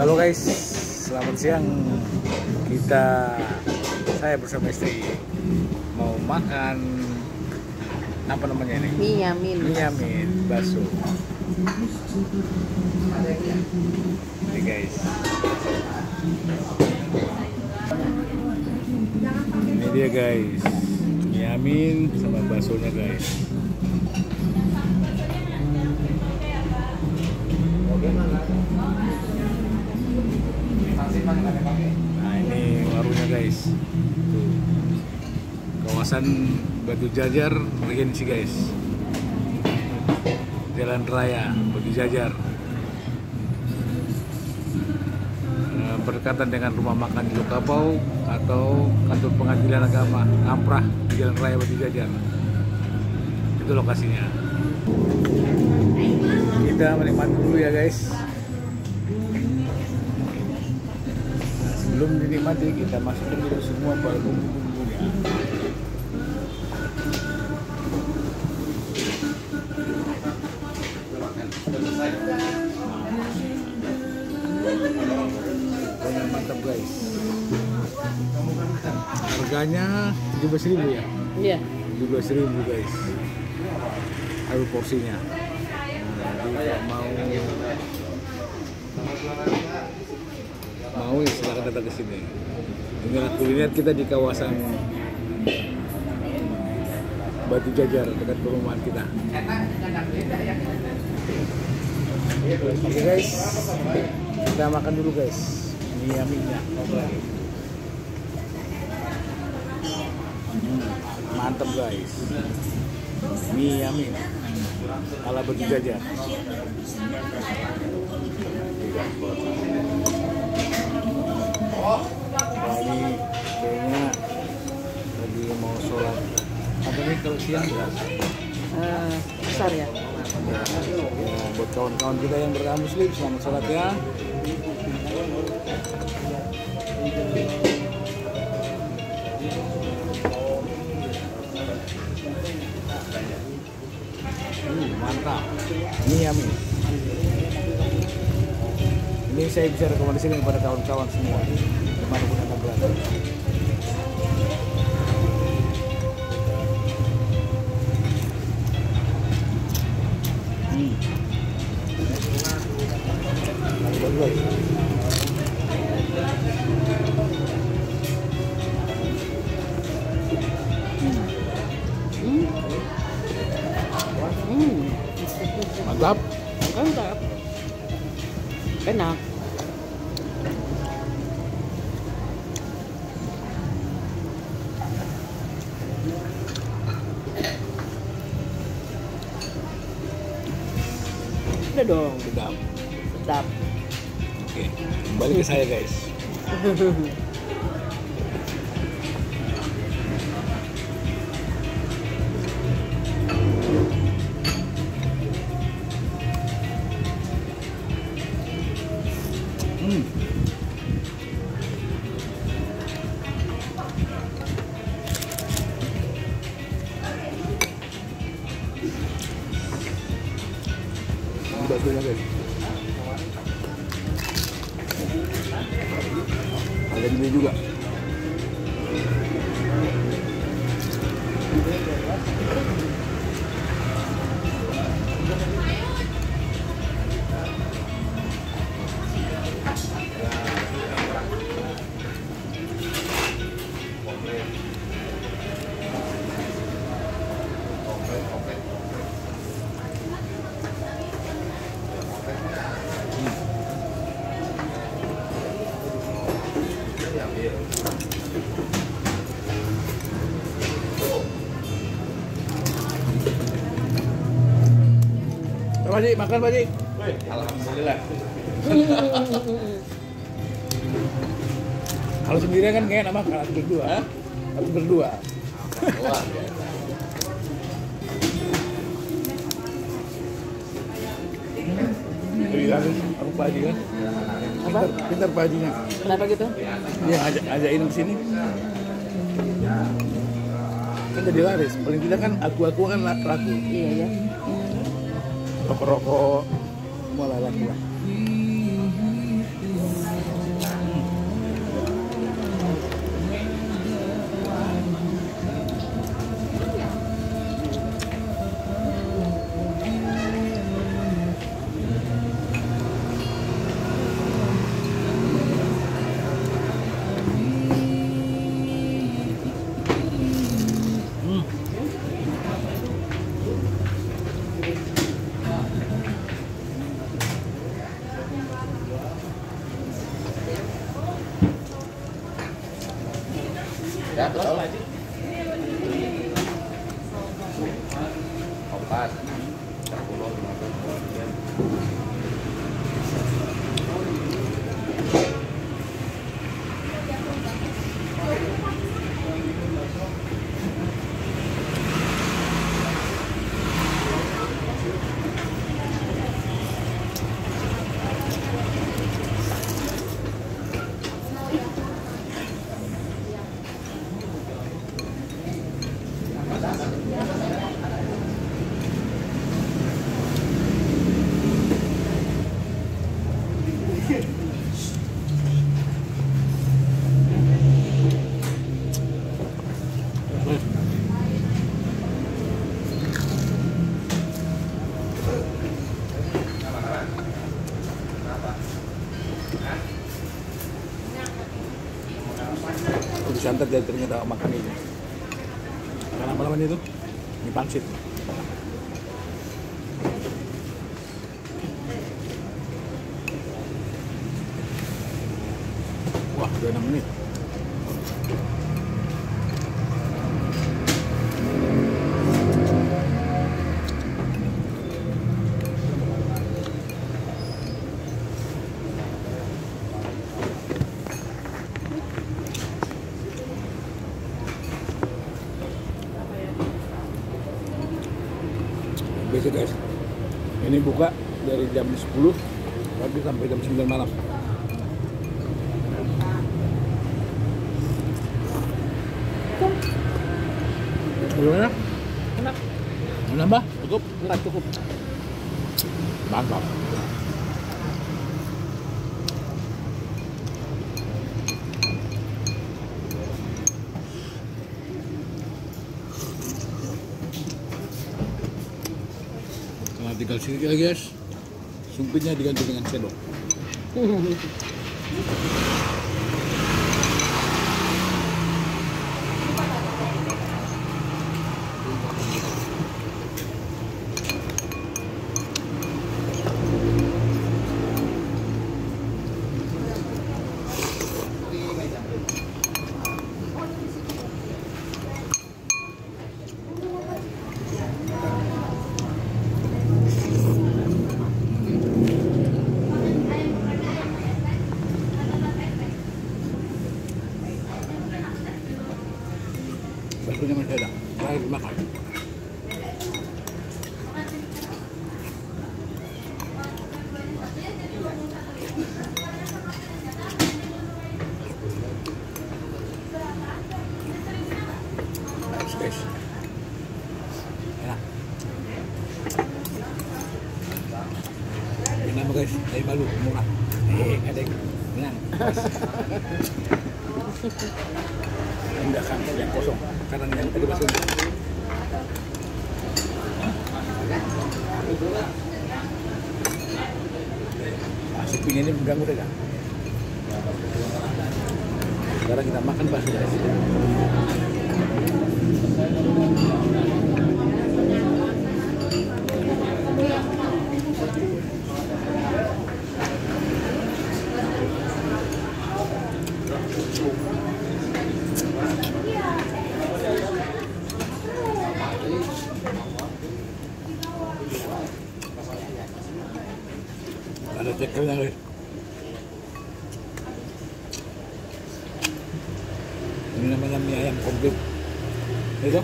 Halo guys, selamat siang. Kita saya bersama istri mau makan apa namanya ini? Mie yamin. Mie yamin, bakso. Ini guys. Ini dia guys. Mie yamin sama baksonya guys. Nah ini warungnya guys. Tuh. Kawasan Batu Jajar Regensi guys. Jalan Raya Batu Jajar. Eh, Berdekatan dengan rumah makan di Lokapau atau kantor pengadilan agama Ngamprah di Jalan Raya Batu Jajar. Itu lokasinya. Kita menikmati dulu ya guys. Sebelum dinikmati kita masukin dulu semua pada bumbu-bumbunya. Mantap guys. Harganya 17.000 ya. Iya. 17.000 guys. Satu porsinya. Nah, jadi mau mau ya silakan datang ke sini. Inilah kuliner kita di kawasan Batu Jajar dekat perumahan kita. Oke guys, kita makan dulu guys. Mie yaminnya. Hmm, mantap guys. Mie yamin ala Batu Jajar. Eh, besar ya. Ya, buat kawan-kawan kita yang beragama muslim, selamat sholat ya. Hmm, mantap. Ini yummy. Ini saya bisa rekomendasikan kepada kawan-kawan semua di mana pun anda berada. Mantap. Mantap. Enak. Dong. Sedap. Sedap. Oke, kembali ke saya guys. Ini. Ada gini juga. Pak Haji, makan Pak Haji. Alhamdulillah. Kalau sendirian kan kayak enak makan, harus berdua. Harus berdua. Jadi harus aku Pak Haji kan. Apa? Pintar, Pak Hajinya. Kenapa gitu? Dia ngajak ngajakin ke sini. Kan jadi laris. Paling tidak kan aku-aku kan laku. Iya ya. Rokok-rokok semua lah laku lah. Aku disantet dari ternyata makan itu. Karena namanya itu? Mie pangsit. Biasa guys. Ini buka dari jam 10 tapi sampai jam 9 malam. Gimana? Enak. Mau nambah? Cukup? Enggak cukup. Mantap. Tinggal sedikit lagi guys. Sumpitnya diganti dengan sendok. Baksonya masih ada. Terakhir dimakan. Nice guys. Enak. Nama guys, dari malu, murah. Eh, ada yang. Enggak kan, yang kosong. Kanan yang tadi masuk. Pingin ini mengganggu deh kan? Sekarang kita makan bakso guys. Ada cekelnya guys. Ini namanya mie ayam komplit. Itu?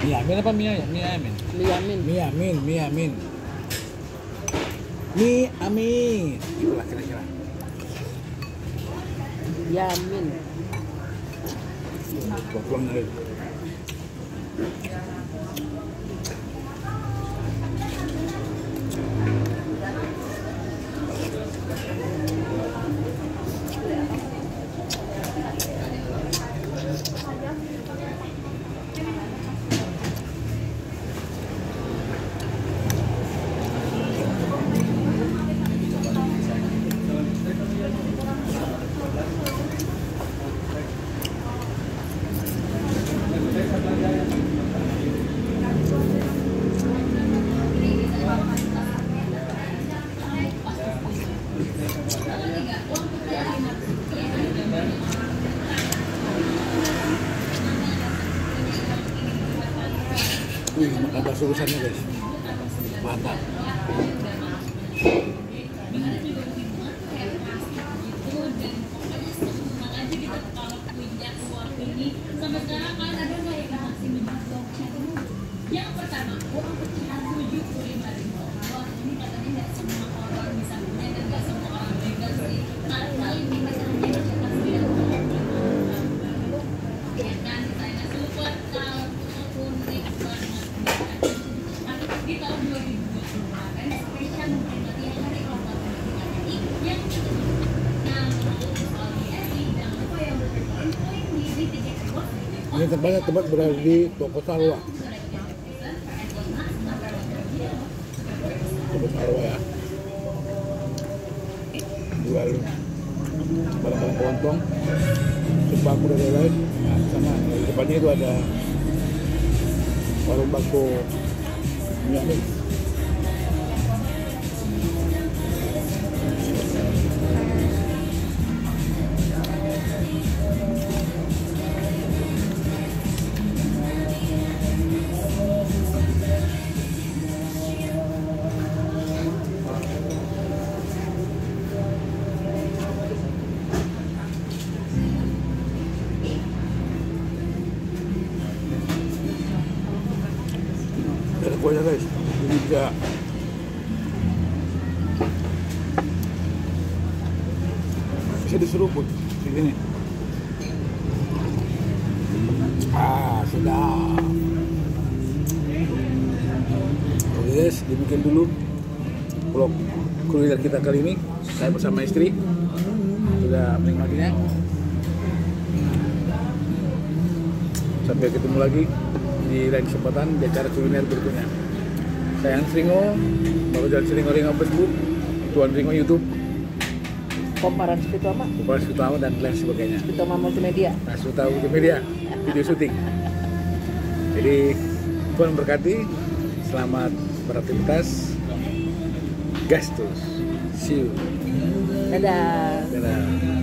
Miamin apa Miamin? Miamin. Miamin. Miamin, Miamin. Miamin. Itulah kira-kira. Yamin. Buang lagi. Thank you. Wih, makan bakso urusannya guys. Mantap. Tempatnya tempat berada di Toko Salwa. Toko Salwa ya. Jual barang-barang kelontong, sembako dan lain-lain. Nah, sama di depannya itu ada warung bakso minyak bisa diseruput di sini. Ah, sudah. Oke guys, demikian dulu vlog kuliner kita kali ini. Saya bersama istri sudah menikmatinya. Sampai ketemu lagi di lain kesempatan di acara kuliner berikutnya. Saya Hans Ringo, Bapak Jalan Ringo Ringo Facebook, Tuan Ringo YouTube, Komparan Spitoma, Bapak Utama dan lain sebagainya. Spitoma Multimedia. Nah, sudah tahu di media, video syuting. Jadi Tuhan berkati, selamat beraktivitas, gas terus. See you. Dadah. Dadah.